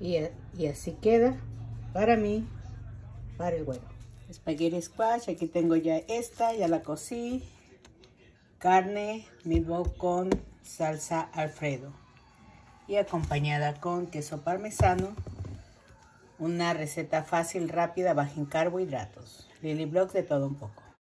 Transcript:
Eh, y, así queda para mí, para el huevo. Spaghetti squash, aquí tengo ya esta, ya la cocí. Carne, meatball con salsa alfredo. Y acompañada con queso parmesano. Una receta fácil, rápida, baja en carbohidratos. Lily Block de todo un poco.